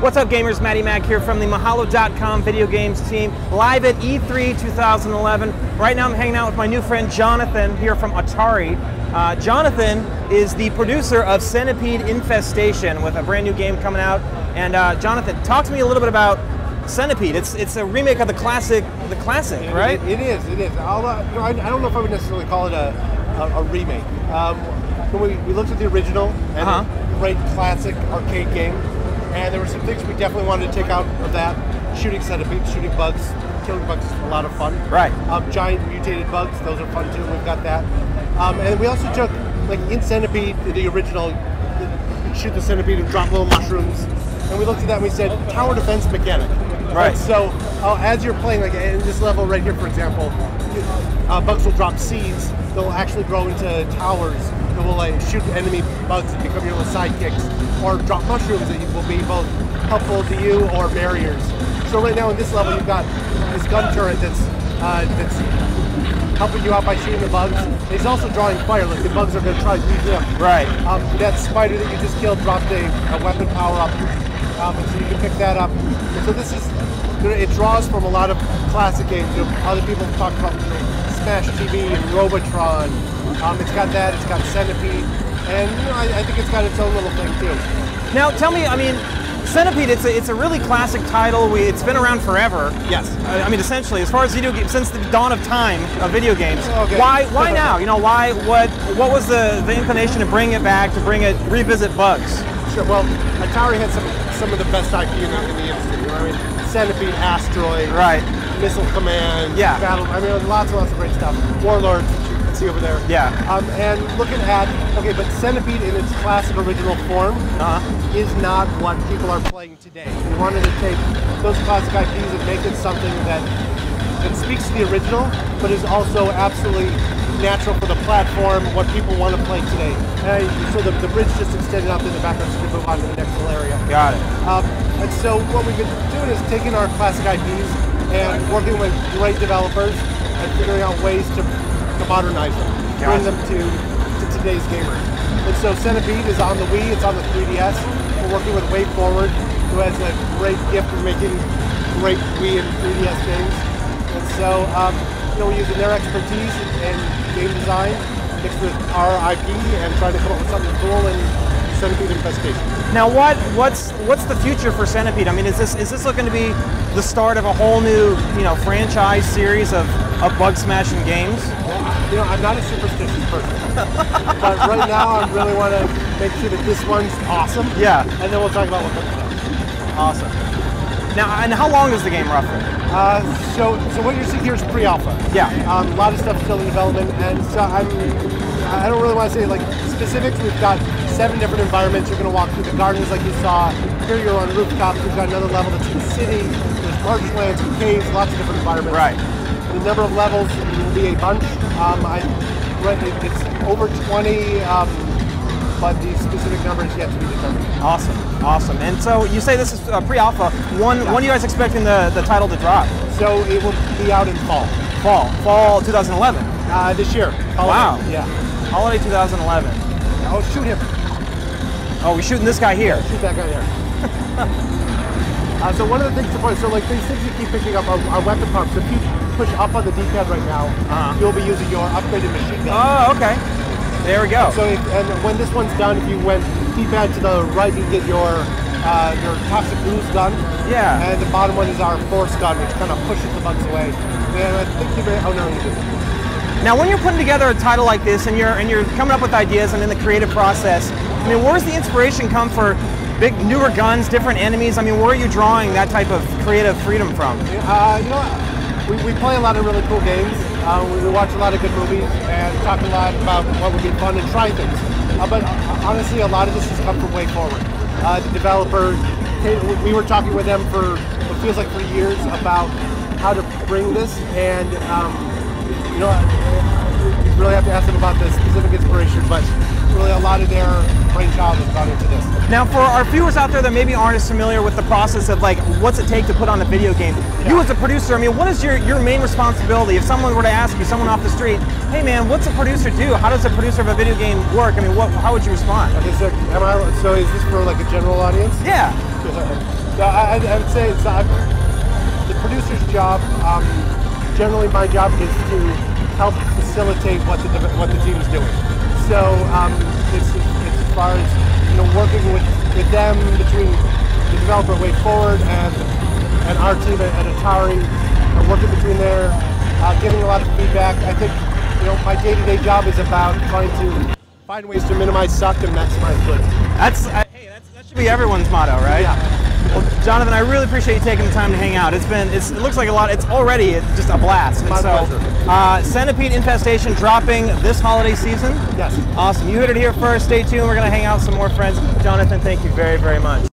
What's up, gamers? Matty Mac here from the Mahalo.com video games team, live at E3 2011. Right now, I'm hanging out with my new friend Jonathan here from Atari. Uh, Jonathan is the producer of Centipede Infestation with a brand new game coming out. And uh, Jonathan, talk to me a little bit about Centipede. It's it's a remake of the classic, the classic, right? It, it is. It is. You know, I, I, don't know if I would necessarily call it a, a, a remake. Um, we, we looked at the original and uh-huh. great classic arcade game, and there were some things we definitely wanted to take out of that. Shooting centipedes, shooting bugs, killing bugs is a lot of fun. Right. Um, giant mutated bugs, those are fun too. We've got that. Um, and we also took, like in Centipede, the original, shoot the centipede and drop little mushrooms. And we looked at that and we said, tower defense mechanic. Right. so uh, as you're playing, like in this level right here, for example, uh, bugs will drop seeds. They'll actually grow into towers will like shoot enemy bugs and become your little sidekicks, or drop mushrooms that will be both helpful to you or barriers. So right now in this level, you've got this gun turret that's uh, that's helping you out by shooting the bugs. He's also drawing fire, like the bugs are going to try to beat him. Right. Um, that spider that you just killed dropped a, a weapon power up, um, and so you can pick that up. And so this is, it draws from a lot of classic games. You know, other people have talked about you know, Smash TV and Robotron. Um, it's got that, it's got Centipede, and you know, I, I think it's got its own little thing too. Now, tell me, I mean, Centipede, it's a, it's a really classic title. We, it's been around forever. Yes. I, I mean, essentially, as far as video games, since the dawn of time of video games. Okay. Why why now? You know, why what what was the, the inclination to bring it back, to bring it, revisit bugs? Sure. Well, Atari had some some of the best IP in the, in the industry. You know what I mean? Centipede, Asteroid, Right. Missile Command, Yeah. Battle. I mean, lots and lots of great stuff. Warlords, which you can see over there. Yeah. Um, and looking at okay, but Centipede in its classic original form Uh-huh. is not what people are playing today. We wanted to take those classic IPs and make it something that that speaks to the original, but is also absolutely natural for the platform, what people want to play today. And so the, the bridge just extended up in the background so we can move on to the next little area. Got it. Um, and so what we've been doing is taking our classic IPs and working with great developers and figuring out ways to, to modernize them, bring them to, to today's gamers. And so Centipede is on the Wii, it's on the 3DS. We're working with WayForward, who has a great gift for making great Wii and 3DS games. And so, um, you know, we're using their expertise in game design mixed with our IP and trying to come up with something cool and Centipede Infestation. Now, what what's what's the future for Centipede? I mean, is this is this looking to be the start of a whole new you know franchise series of, of bug smashing games? You know, I'm not a superstitious person, but right now I really want to make sure that this one's awesome. Yeah. And then we'll talk about what comes next. Awesome. Now, and how long is the game roughly? Uh, so, so what you're seeing here is pre-alpha. Yeah. Um, a lot of stuff still in development, and so I'm. I don't really want to say like specifics. We've got seven different environments. You're going to walk through the gardens like you saw. Here you're on rooftops. We've got another level that's in the city. There's marshlands and caves, lots of different environments. Right. The number of levels will be a bunch. Um, I, it's over 20, um, but the specific number is yet to be determined. Awesome, awesome. And so you say this is uh, pre-alpha. When when are you guys expecting the, the title to drop? So it will be out in fall. Fall, fall 2011. Uh, this year. Wow. Yeah. Holiday 2011. Oh, shoot him. Oh, we're shooting this guy here. Shoot that guy there. uh, so one of the things to point, so like these things you keep picking up are, are weapon pumps. If you push up on the D-pad right now, Uh-huh. you'll be using your upgraded machine gun. Oh, okay. There we go. So if, and when this one's done, if you went D-pad to the right, you get your uh, your toxic ooze gun. Yeah. And the bottom one is our force gun, which kind of pushes the bugs away. And I think you may, oh no, you didn't. Now, when you're putting together a title like this, and you're and you're coming up with ideas, and in the creative process, I mean, where's the inspiration come for big, newer guns, different enemies? I mean, where are you drawing that type of creative freedom from? Uh, you know, we, we play a lot of really cool games. Uh, we, watch a lot of good movies and talk a lot about what would be fun and try things. Uh, but uh, honestly, a lot of this has come from WayForward. Uh, the developer, we were talking with them for what feels like for years about how to bring this, and um, you know, you really have to ask them about the specific inspiration. But really, a lot of their has gone into this. Now, for our viewers out there that maybe aren't as familiar with the process of like what's it take to put on a video game, you as a producer, I mean, what is your, your main responsibility? If someone were to ask you, someone off the street, hey man, what's a producer do? How does a producer of a video game work? I mean, what, how would you respond? Okay, so, am I, so is this for like a general audience? Yeah. No, I, I would say it's uh, the producer's job. Um, generally, my job is to help facilitate what the what the team is doing. So um, it's, far as you know, working with, with them between the developer Way Forward and and our team at, at Atari, uh, working between there, uh, getting a lot of feedback. I think you know my day-to-day job is about trying to find ways to minimize suck and maximize good. That's I, hey, that's, that should be everyone's motto, right? Yeah. Well, Jonathan, I really appreciate you taking the time to hang out. It's been, it's, it looks like a lot. It's already just a blast. My so, pleasure. Uh, Centipede Infestation dropping this holiday season. Yes. Awesome. You heard it here first. Stay tuned. We're gonna hang out with some more friends. Jonathan, thank you very, very much.